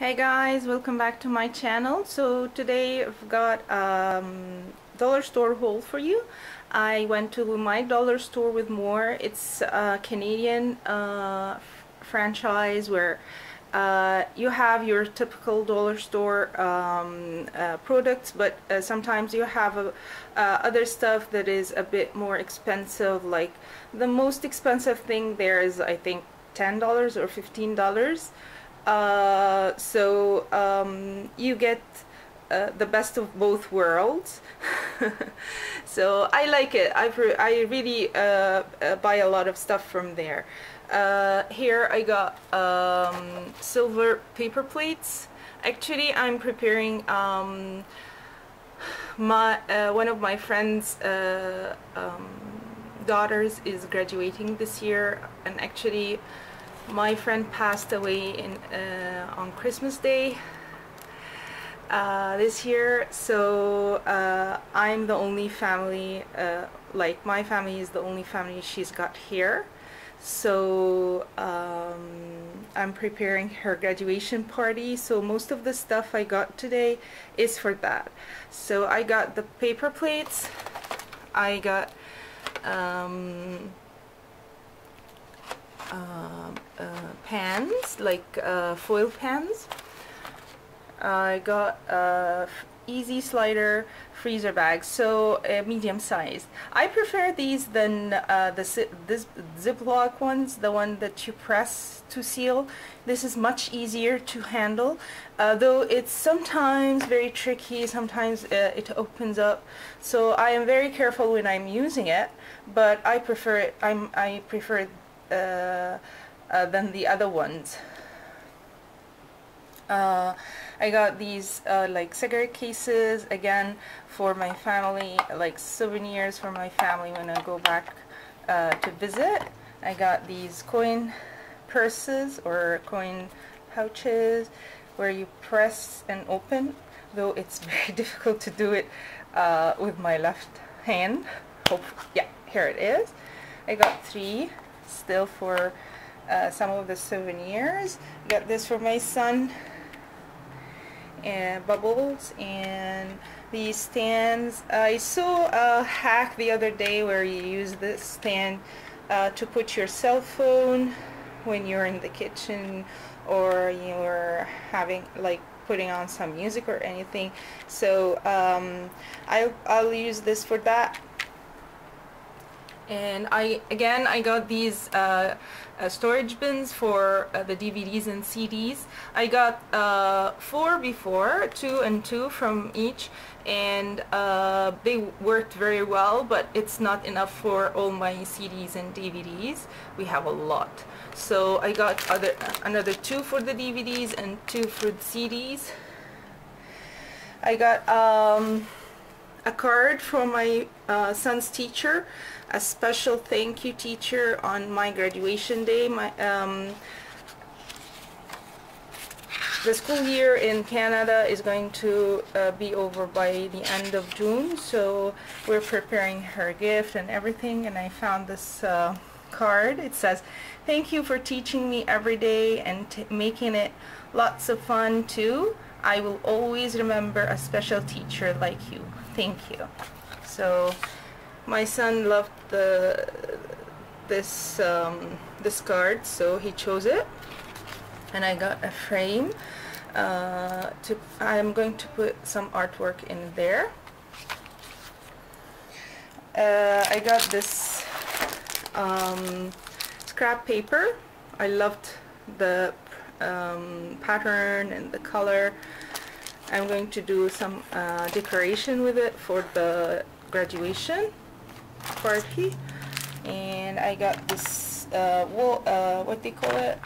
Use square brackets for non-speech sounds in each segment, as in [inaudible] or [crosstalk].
Hey guys, welcome back to my channel. So today I've got um, dollar store haul for you. I went to my dollar store with more. It's a Canadian uh, franchise where uh, you have your typical dollar store um, uh, products but uh, sometimes you have uh, other stuff that is a bit more expensive like the most expensive thing there is I think $10 or $15 uh, so um, you get uh, the best of both worlds. [laughs] So I like it. I, I really uh, uh, buy a lot of stuff from there. Uh, here I got um, silver paper plates. Actually I'm preparing um, my one of my friends um, daughters is graduating this year. And actually my friend passed away in uh, on Christmas Day uh, this year. So uh, I'm the only family uh, like my family is the only family she's got here. So um, I'm preparing her graduation party. So most of the stuff I got today is for that. So I got the paper plates. I got um, uh, uh, pans like uh, foil pans. I got a easy slider freezer bag so medium size I prefer these than the this ziploc ones the one that you press to seal. This is much easier to handle though it's sometimes very tricky sometimes it opens up. So I am very careful when I'm using it but I prefer it I'm I prefer than the other ones. Uh, I got these uh, like cigarette cases again for my family like souvenirs for my family when I go back uh, to visit. I got these coin purses or coin pouches where you press and open though it's [laughs] very difficult to do it uh, with my left hand. Hope, yeah here it is. I got three still for uh, some of the souvenirs. Got this for my son and bubbles and these stands. I saw a hack the other day where you use this stand uh, to put your cell phone when you're in the kitchen or you're having like putting on some music or anything so um, I, I'll use this for that and I again I got these uh, uh, storage bins for uh, the DVDs and CDs I got uh, four before two and two from each. And uh, they worked very well but it's not enough for all my CDs and DVDs we have a lot. So I got other another two for the DVDs and two for the CDs I got um, a card from my uh, son's teacher a special thank you teacher on my graduation day my um, the school year in Canada is going to uh, be over by the end of June so we're preparing her gift and everything and I found this uh, card. It says thank you for teaching me every day and making it lots of fun too I will always remember a special teacher like you. Thank you. So my son loved the this um, this card so he chose it. And I got a frame uh, to I'm going to put some artwork in there. Uh, I got this um, scrap paper. I loved the um, pattern and the color. I'm going to do some uh, decoration with it for the graduation party. And I got this uh, wool, uh, what they call it?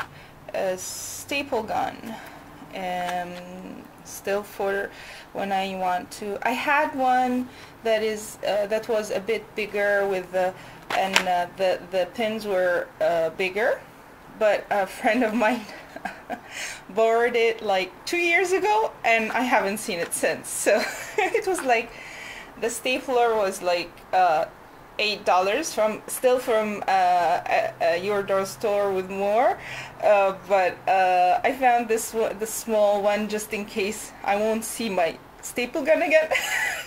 A staple gun. And still for when I want to I had one that is uh, that was a bit bigger with the and uh, the the pins were uh, bigger. But a friend of mine [laughs] borrowed it like two years ago and I haven't seen it since. So [laughs] it was like the stapler was like uh, eight dollars from still from uh, a, a your dollar store with more. Uh, but uh, I found this the small one just in case I won't see my staple gun again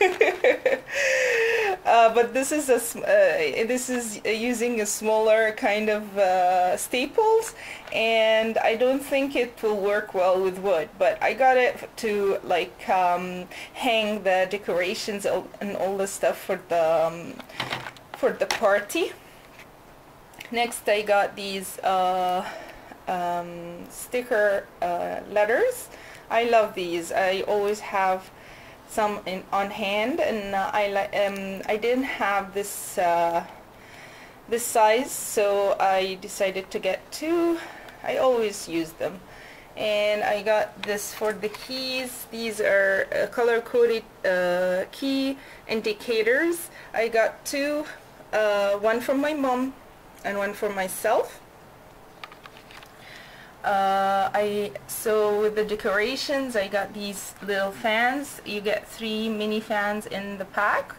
[laughs] uh, but this is a uh, this is using a smaller kind of uh, staples and I don't think it will work well with wood but I got it to like um, hang the decorations and all the stuff for the um, for the party. Next I got these uh, um, sticker uh, letters. I love these. I always have some in on hand and uh, I um, I didn't have this uh, this size so I decided to get two. I always use them. And I got this for the keys. These are uh, color coded uh, key indicators. I got two uh, one from my mom and one for myself uh, I so with the decorations I got these little fans. You get three mini fans in the pack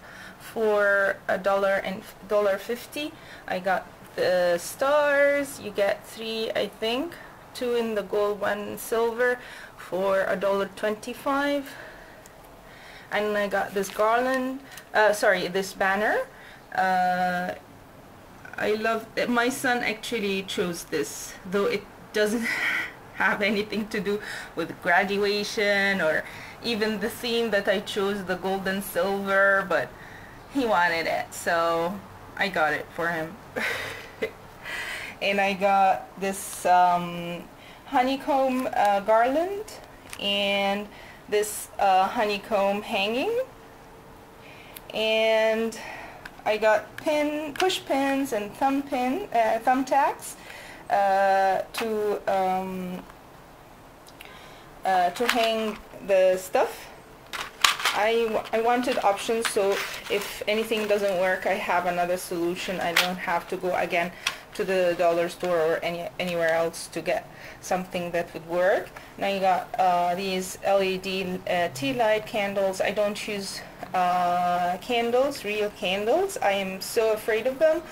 for a dollar and dollar fifty. I got the stars. You get three I think two in the gold one silver for a dollar twenty-five. And I got this garland uh, sorry this banner. Uh, I love my son actually chose this though it doesn't [laughs] have anything to do with graduation or even the theme that I chose the gold and silver but he wanted it so I got it for him. [laughs] And I got this um, honeycomb uh, garland and this uh, honeycomb hanging. And I got pin push pins and thumb pin uh, thumbtacks to um, uh, to hang the stuff. I, I wanted options so if anything doesn't work I have another solution. I don't have to go again to the dollar store or any anywhere else to get something that would work. Now you got uh, these LED uh, tea light candles. I don't use uh, candles real candles. I am so afraid of them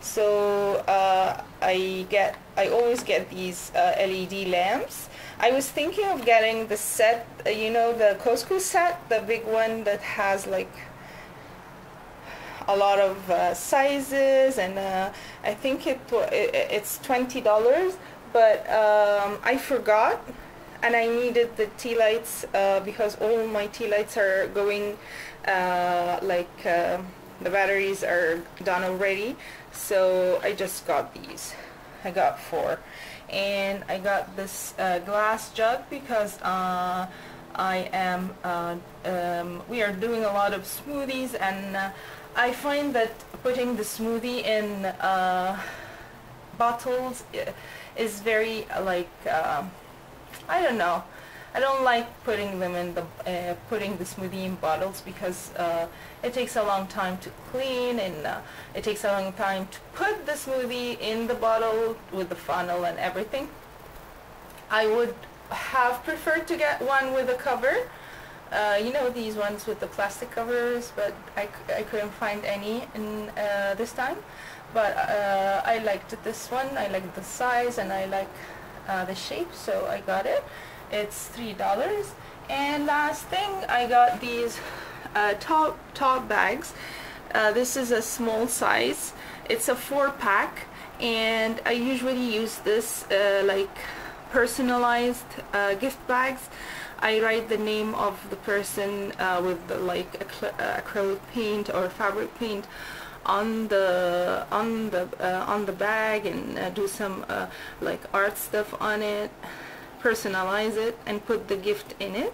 so uh, I get I always get these uh, LED lamps. I was thinking of getting the set uh, you know the Costco set the big one that has like a lot of uh, sizes and uh, I think it, it it's $20 but um, I forgot and I needed the tea lights uh, because all my tea lights are going like the batteries are done already so I just got these. I got four. And I got this uh, glass jug because uh, I am uh, um, we are doing a lot of smoothies and uh, I find that putting the smoothie in uh, bottles is very like uh, I don't know I don't like putting them in the uh, putting the smoothie in bottles because uh, it takes a long time to clean and uh, it takes a long time to put the smoothie in the bottle with the funnel and everything. I would have preferred to get one with a cover. Uh, you know these ones with the plastic covers, but I, I couldn't find any in uh, this time. But uh, I liked this one. I liked the size and I like the shape, so I got it it's three dollars. And last thing I got these uh, top top bags. Uh, this is a small size. It's a four pack. And I usually use this uh, like personalized uh, gift bags. I write the name of the person uh, with the, like uh, acrylic paint or fabric paint on the on the on the bag and do some like art stuff on it personalize it and put the gift in it.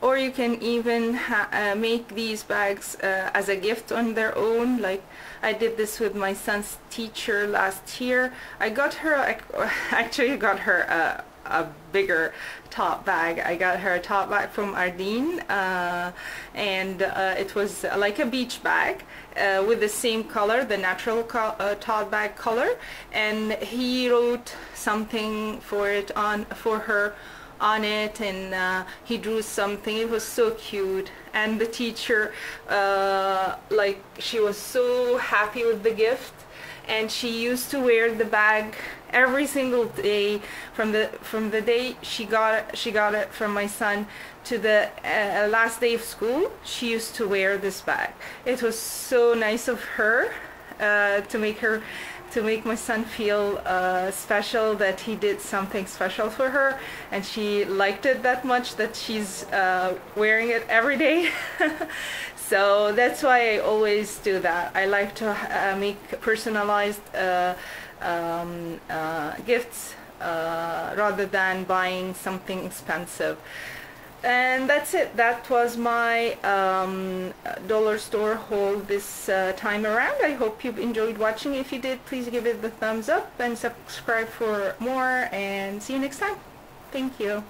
Or you can even uh, make these bags uh, as a gift on their own. Like I did this with my son's teacher last year. I got her [laughs] actually got her a, bigger top bag. I got her a top bag from Ardene uh, and uh, it was like a beach bag uh, with the same color the natural co uh, tote bag color. And he wrote something for it on for her on it and uh, he drew something. It was so cute. And the teacher uh, like she was so happy with the gift and she used to wear the bag every single day from the from the day she got it, she got it from my son to the uh, last day of school she used to wear this bag. It was so nice of her uh, to make her to make my son feel uh, special that he did something special for her and she liked it that much that she's uh, wearing it every day. [laughs] So that's why I always do that. I like to uh, make personalized uh, um, uh, gifts uh, rather than buying something expensive and that's it. That was my um, dollar store haul this uh, time around. I hope you enjoyed watching. If you did please give it the thumbs up and subscribe for more and see you next time. Thank you